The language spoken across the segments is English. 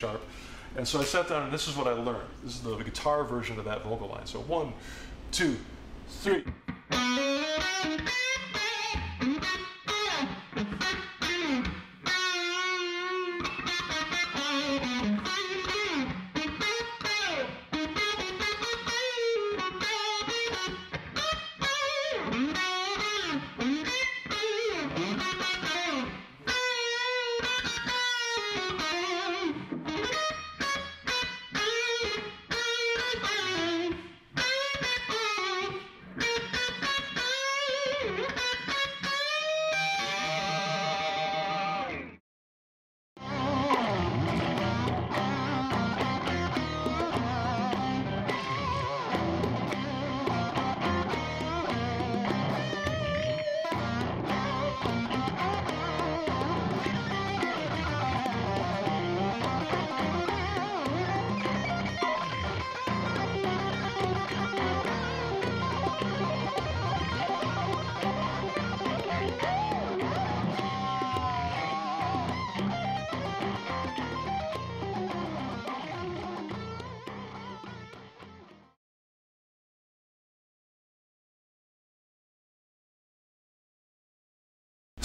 sharp. And so I sat down and this is what I learned. This is the guitar version of that vocal line. So one, two, three.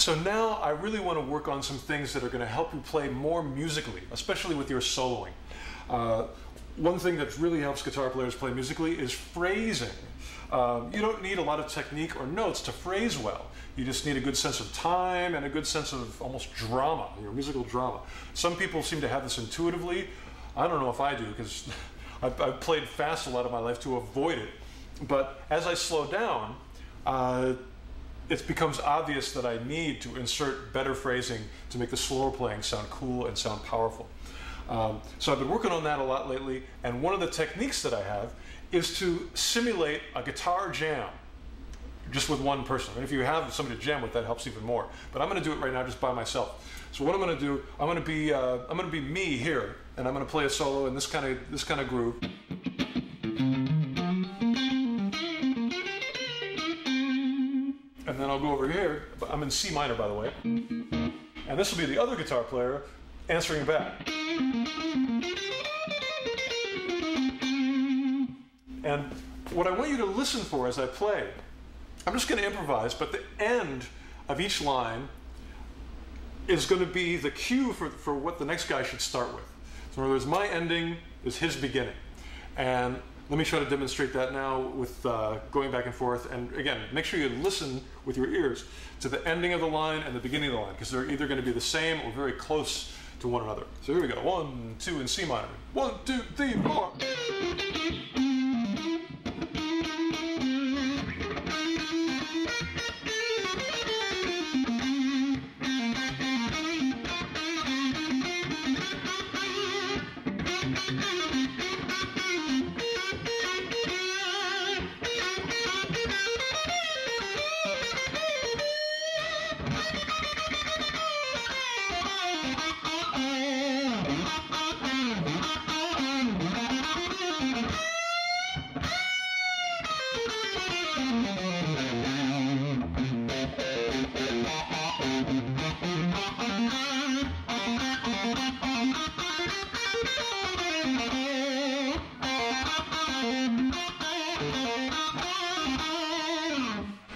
So now I really want to work on some things that are going to help you play more musically, especially with your soloing. Uh, one thing that really helps guitar players play musically is phrasing. Um, you don't need a lot of technique or notes to phrase well. You just need a good sense of time and a good sense of almost drama, your musical drama. Some people seem to have this intuitively. I don't know if I do because I've, I've, played fast a lot of my life to avoid it. But as I slow down, uh, it becomes obvious that I need to insert better phrasing to make the slower playing sound cool and sound powerful. Um, so I've been working on that a lot lately, and one of the techniques that I have is to simulate a guitar jam just with one person. And if you have somebody to jam with, that helps even more. But I'm going to do it right now just by myself. So what I'm going to do, I'm going to be uh, I'm going to be me here, and I'm going to play a solo in this kind of this kind of groove. I'll go over here. I'm in C minor, by the way. And this will be the other guitar player answering back. And what I want you to listen for as I play, I'm just going to improvise, but the end of each line is going to be the cue for, for what the next guy should start with. So in other words, my ending is his beginning. And let me try to demonstrate that now with uh, going back and forth. And again, make sure you listen with your ears to the ending of the line and the beginning of the line, because they're either going to be the same or very close to one another. So here we go. One, two, in C minor. One, two, three, four.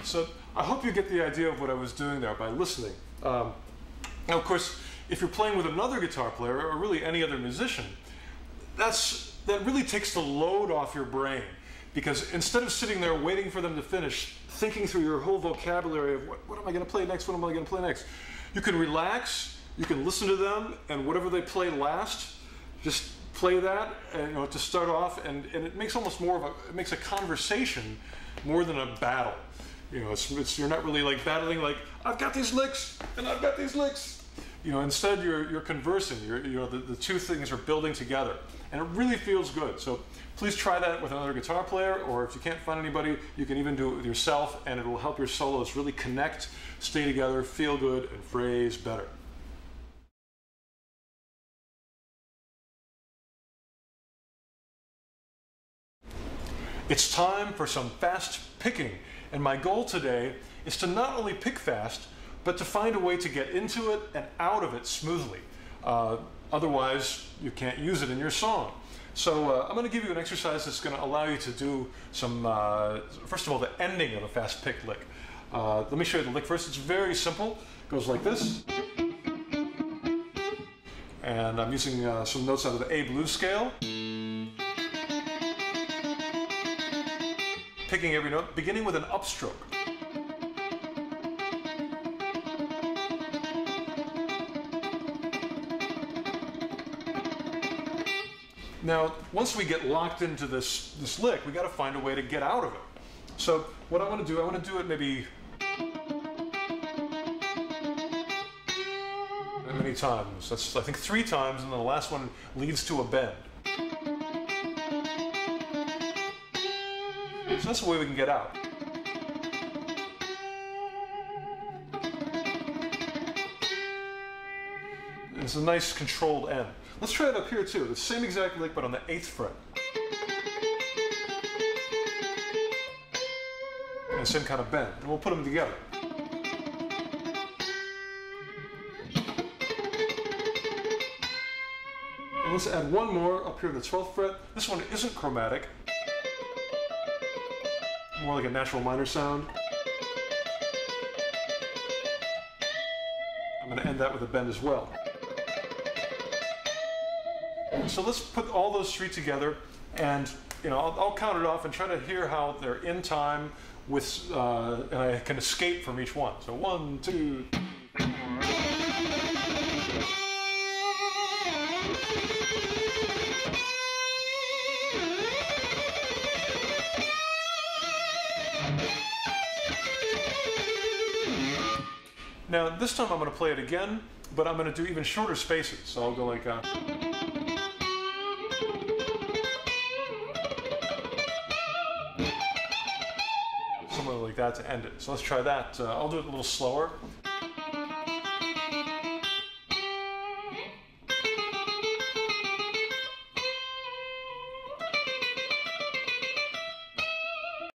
So I hope you get the idea of what I was doing there by listening. Um, now, of course, if you're playing with another guitar player or really any other musician, that's that really takes the load off your brain because instead of sitting there waiting for them to finish, thinking through your whole vocabulary of what, what am I going to play next, what am I going to play next, you can relax, you can listen to them, and whatever they play last, just play that and, you know, to start off, and, and it makes almost more of a it makes a conversation more than a battle. You know, it's, it's, you're not really like battling like, I've got these licks and I've got these licks. You know, instead you're, you're conversing. You're, you know, the, the two things are building together. And it really feels good. So please try that with another guitar player, or if you can't find anybody, you can even do it with yourself, and it will help your solos really connect, stay together, feel good, and phrase better. It's time for some fast picking. And my goal today is to not only pick fast, but to find a way to get into it and out of it smoothly. Uh, Otherwise, you can't use it in your song. So uh, I'm going to give you an exercise that's going to allow you to do some, uh, first of all, the ending of a fast pick lick. Uh, let me show you the lick first. It's very simple. It goes like this. And I'm using uh, some notes out of the A blues scale. Picking every note, beginning with an upstroke. Now, once we get locked into this, this lick, we got to find a way to get out of it. So what I want to do, I want to do it maybe many times. That's I think three times, and then the last one leads to a bend. That's the way we can get out. It's a nice controlled end. Let's try it up here too. The same exact lick, but on the eighth fret. And same kind of bend. And we'll put them together. And let's add one more up here on the 12th fret. This one isn't chromatic. More like a natural minor sound. I'm going to end that with a bend as well. So let's put all those three together and you know, I'll, I'll, count it off and try to hear how they're in time with, uh, and I can escape from each one. So one, two, Now this time I'm going to play it again, but I'm going to do even shorter spaces. So I'll go like uh, like that to end it. So let's try that. Uh, I'll do it a little slower.